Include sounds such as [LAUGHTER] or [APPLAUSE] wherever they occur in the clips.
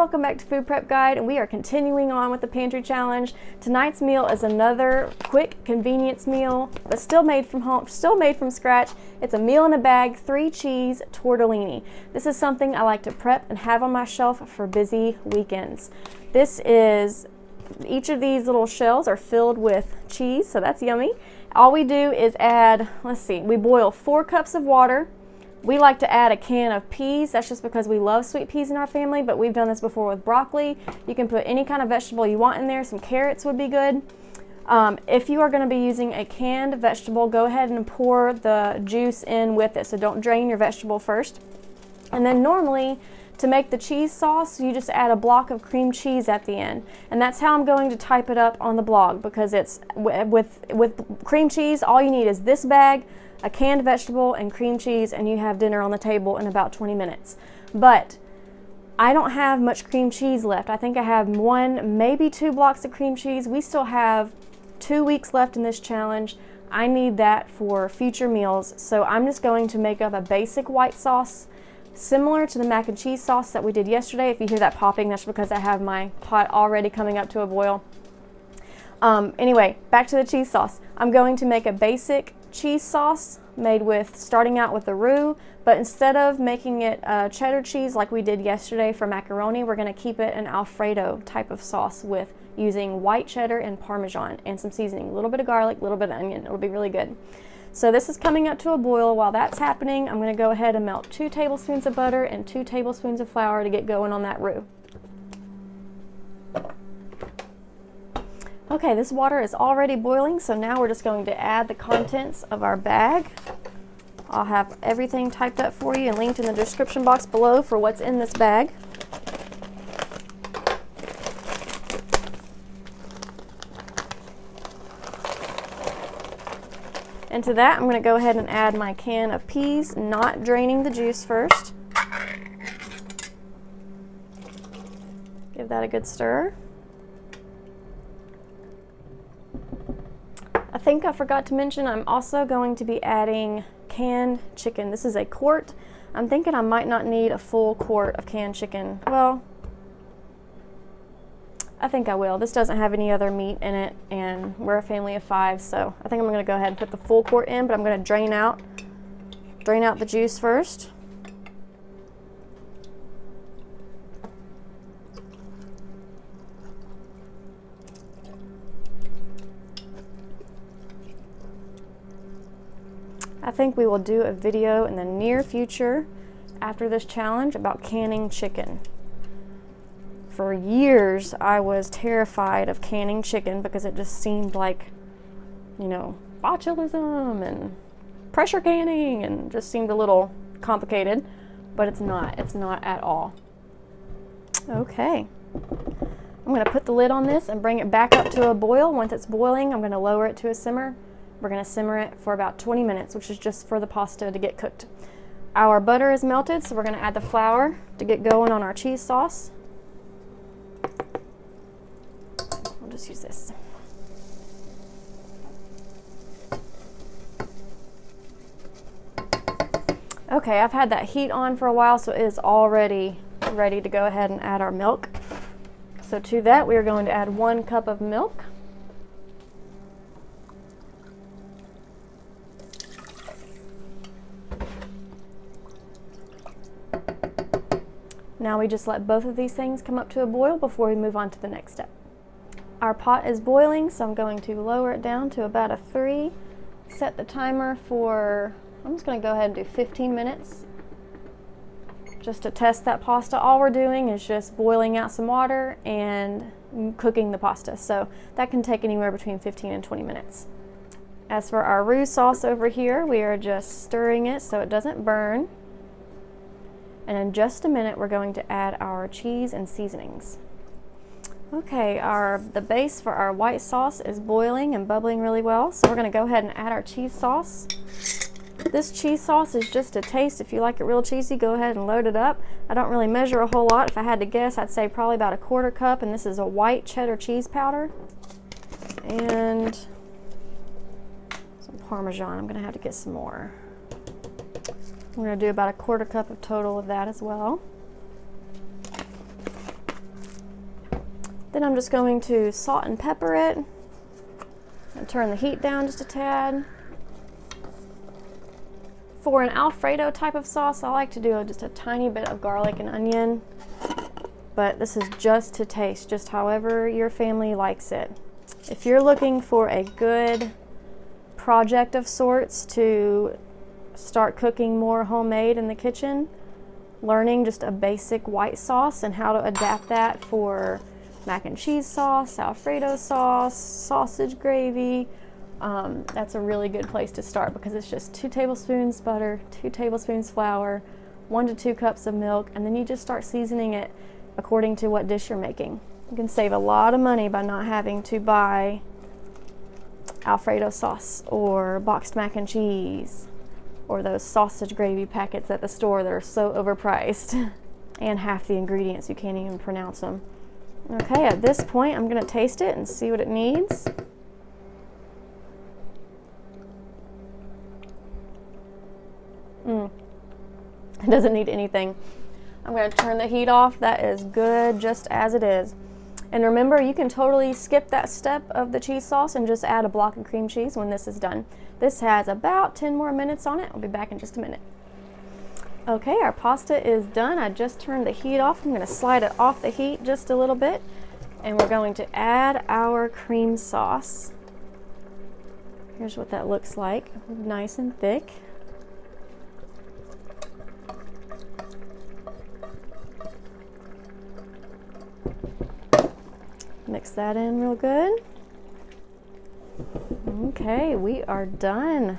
welcome back to Food Prep Guide and we are continuing on with the pantry challenge. Tonight's meal is another quick convenience meal but still made from home, still made from scratch. It's a meal in a bag, three cheese tortellini. This is something I like to prep and have on my shelf for busy weekends. This is, each of these little shells are filled with cheese so that's yummy. All we do is add, let's see, we boil four cups of water we like to add a can of peas. That's just because we love sweet peas in our family, but we've done this before with broccoli. You can put any kind of vegetable you want in there. Some carrots would be good. Um, if you are going to be using a canned vegetable, go ahead and pour the juice in with it. So don't drain your vegetable first. And then normally, to make the cheese sauce, you just add a block of cream cheese at the end. And that's how I'm going to type it up on the blog because it's with, with cream cheese, all you need is this bag, a canned vegetable and cream cheese and you have dinner on the table in about 20 minutes. But I don't have much cream cheese left. I think I have one, maybe two blocks of cream cheese. We still have two weeks left in this challenge. I need that for future meals. So I'm just going to make up a basic white sauce similar to the mac and cheese sauce that we did yesterday. If you hear that popping, that's because I have my pot already coming up to a boil. Um, anyway, back to the cheese sauce. I'm going to make a basic cheese sauce made with starting out with the roux, but instead of making it uh, cheddar cheese like we did yesterday for macaroni, we're going to keep it an Alfredo type of sauce with using white cheddar and Parmesan and some seasoning, a little bit of garlic, a little bit of onion. It'll be really good. So this is coming up to a boil. While that's happening, I'm going to go ahead and melt two tablespoons of butter and two tablespoons of flour to get going on that roux. Okay, this water is already boiling, so now we're just going to add the contents of our bag. I'll have everything typed up for you and linked in the description box below for what's in this bag. And to that, I'm going to go ahead and add my can of peas, not draining the juice first. Give that a good stir. I think I forgot to mention I'm also going to be adding canned chicken. This is a quart. I'm thinking I might not need a full quart of canned chicken. Well, I think I will. This doesn't have any other meat in it and we're a family of five, so I think I'm gonna go ahead and put the full quart in, but I'm gonna drain out, drain out the juice first. I think we will do a video in the near future after this challenge about canning chicken. For years, I was terrified of canning chicken because it just seemed like, you know, botulism and pressure canning and just seemed a little complicated, but it's not. It's not at all. Okay. I'm going to put the lid on this and bring it back up to a boil. Once it's boiling, I'm going to lower it to a simmer we're going to simmer it for about 20 minutes, which is just for the pasta to get cooked. Our butter is melted, so we're going to add the flour to get going on our cheese sauce. We'll just use this. Okay, I've had that heat on for a while, so it is already ready to go ahead and add our milk. So to that, we are going to add one cup of milk. Now we just let both of these things come up to a boil before we move on to the next step. Our pot is boiling, so I'm going to lower it down to about a three. Set the timer for, I'm just gonna go ahead and do 15 minutes just to test that pasta. All we're doing is just boiling out some water and cooking the pasta. So that can take anywhere between 15 and 20 minutes. As for our roux sauce over here, we are just stirring it so it doesn't burn. And in just a minute, we're going to add our cheese and seasonings. Okay, our the base for our white sauce is boiling and bubbling really well. So we're gonna go ahead and add our cheese sauce. This cheese sauce is just a taste. If you like it real cheesy, go ahead and load it up. I don't really measure a whole lot. If I had to guess, I'd say probably about a quarter cup. And this is a white cheddar cheese powder. And some Parmesan. I'm gonna have to get some more. Going to do about a quarter cup of total of that as well. Then I'm just going to salt and pepper it and turn the heat down just a tad. For an Alfredo type of sauce, I like to do just a tiny bit of garlic and onion, but this is just to taste, just however your family likes it. If you're looking for a good project of sorts to start cooking more homemade in the kitchen, learning just a basic white sauce and how to adapt that for mac and cheese sauce, Alfredo sauce, sausage gravy. Um, that's a really good place to start because it's just two tablespoons butter, two tablespoons flour, one to two cups of milk, and then you just start seasoning it according to what dish you're making. You can save a lot of money by not having to buy Alfredo sauce or boxed mac and cheese or those sausage gravy packets at the store that are so overpriced [LAUGHS] and half the ingredients you can't even pronounce them. Okay, at this point I'm going to taste it and see what it needs. Mm. It doesn't need anything. I'm going to turn the heat off. That is good just as it is. And remember, you can totally skip that step of the cheese sauce and just add a block of cream cheese when this is done. This has about 10 more minutes on it. I'll be back in just a minute. Okay, our pasta is done. I just turned the heat off. I'm going to slide it off the heat just a little bit. And we're going to add our cream sauce. Here's what that looks like. Nice and thick. Mix that in real good. Okay, we are done.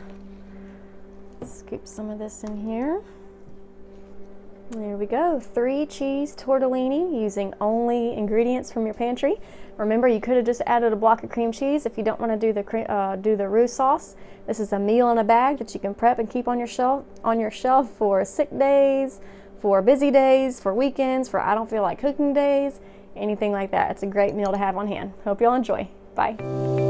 Scoop some of this in here. There we go, three cheese tortellini using only ingredients from your pantry. Remember, you could have just added a block of cream cheese if you don't want to do the uh, do the roux sauce. This is a meal in a bag that you can prep and keep on your shelf on your shelf for sick days, for busy days, for weekends, for I don't feel like cooking days anything like that. It's a great meal to have on hand. Hope y'all enjoy. Bye.